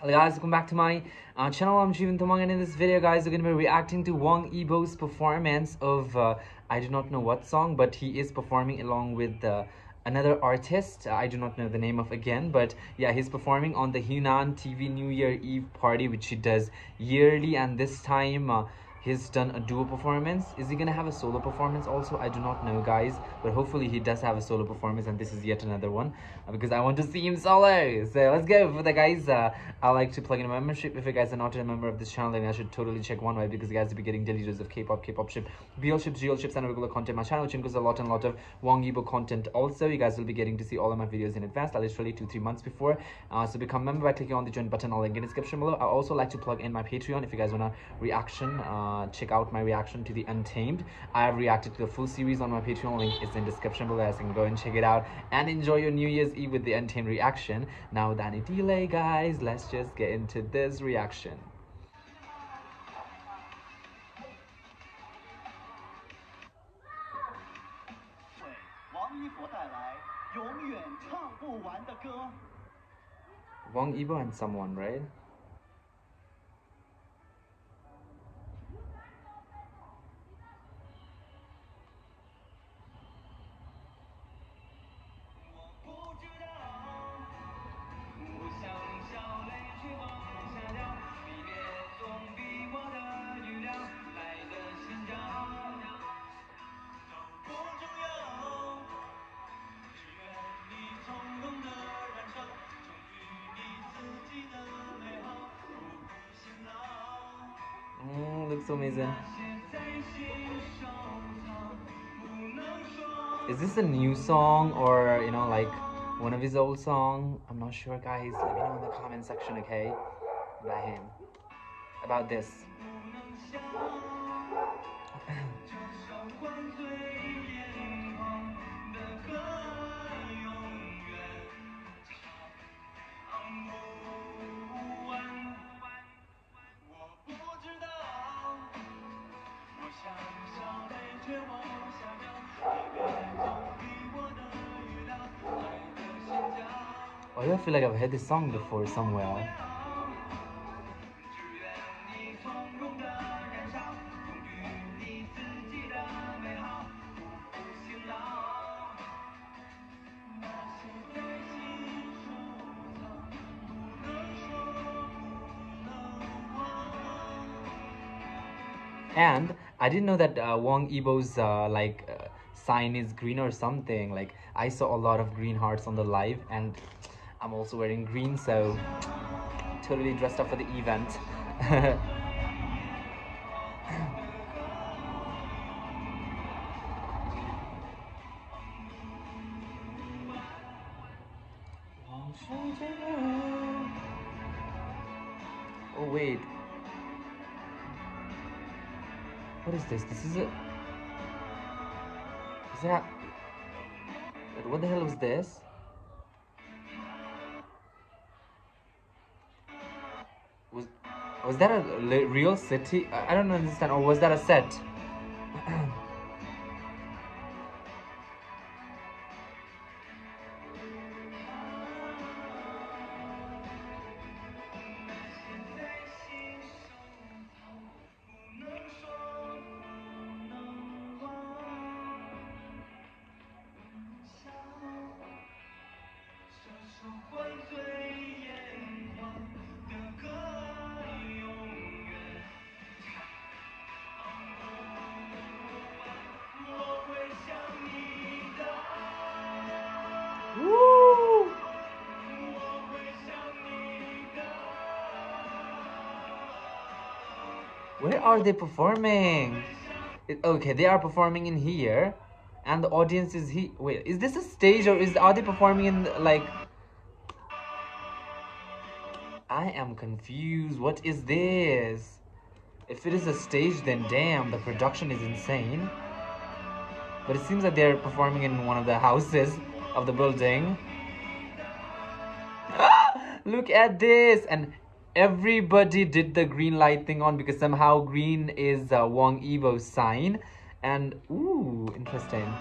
Hello guys, welcome back to my uh, channel. I'm Jeevan Tamang and in this video guys we're going to be reacting to Wang Yibo's performance of uh, I do not know what song but he is performing along with uh, another artist I do not know the name of again but yeah he's performing on the Hunan TV New Year Eve party which he does yearly and this time uh, he's done a duo performance. Is he gonna have a solo performance also? I do not know guys. But hopefully he does have a solo performance and this is yet another one uh, because i want to see him solo. So let's go for the guys uh, i like to plug in a membership. If you guys are not a member of this channel then i should totally check one way because you guys will be getting daily of k-pop k-pop ship bl ships gl ships and regular content. My channel which includes a lot and lot of wang yibo content also you guys will be getting to see all of my videos in advance like literally two three months before. Uh, so become member by clicking on the join button i'll link in the description below. I also like to plug in my patreon if you guys want a reaction uh, uh, check out my reaction to the Untamed. I have reacted to the full series on my Patreon link. It's in description below, so you can go and check it out and enjoy your New Year's Eve with the Untamed reaction. Now, without any delay, guys, let's just get into this reaction. Wang Yibo and someone, right? Mm, 嗯，looks amazing. Is this a new song or you know like one of his old song? I'm not sure, guys. Let me know in the comment section, okay? About him, about this. Why do I feel like I've heard this song before somewhere? And I didn't know that uh, Wang Yibo's uh, like uh, sign is green or something. Like I saw a lot of green hearts on the live and I'm also wearing green so totally dressed up for the event. oh wait what is this? This is a... Is that... What the hell was this? Was that a real city? I don't understand. Or was that a set? Where are they performing? It, okay, they are performing in here. And the audience is here. Wait, is this a stage or is are they performing in like... I am confused. What is this? If it is a stage, then damn, the production is insane. But it seems that they're performing in one of the houses of the building. Look at this! And everybody did the green light thing on because somehow green is uh, Wang Yibo's sign. And, ooh, interesting.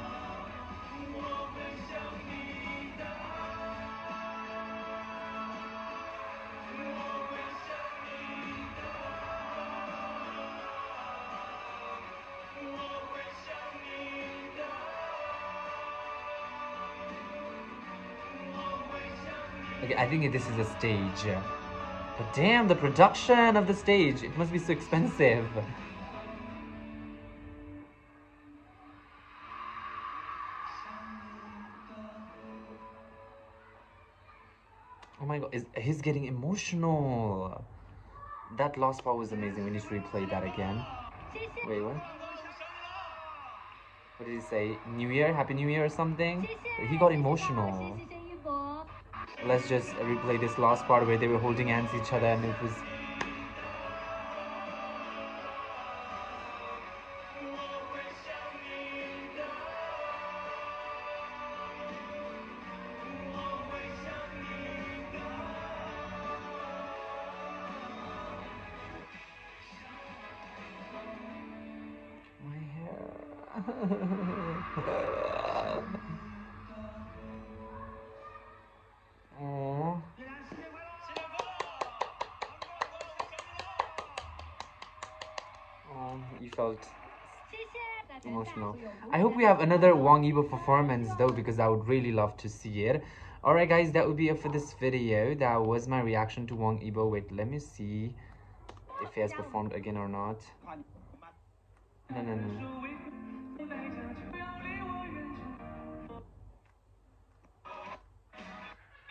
Okay, I think this is a stage. But damn, the production of the stage. It must be so expensive. Oh my god, is, he's getting emotional. That last part was amazing. We need to replay that again. Wait, what? What did he say? New Year? Happy New Year or something? He got emotional. Let's just replay this last part where they were holding hands each other and it was my hair. You felt emotional. I hope we have another Wang Yibo performance though because I would really love to see it. Alright guys, that would be it for this video. That was my reaction to Wang Yibo. Wait, let me see if he has performed again or not. No, no, no.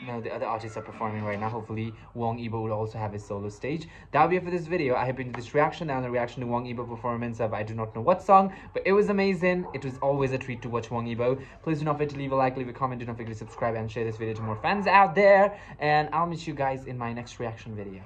No, the other artists are performing right now. Hopefully, Wang Yibo will also have his solo stage. That'll be it for this video. I hope you enjoyed this reaction and the reaction to Wang Yibo performance of I do not know what song, but it was amazing. It was always a treat to watch Wang Yibo. Please do not forget to leave a like, leave a comment, do not forget to subscribe and share this video to more fans out there. And I'll meet you guys in my next reaction video.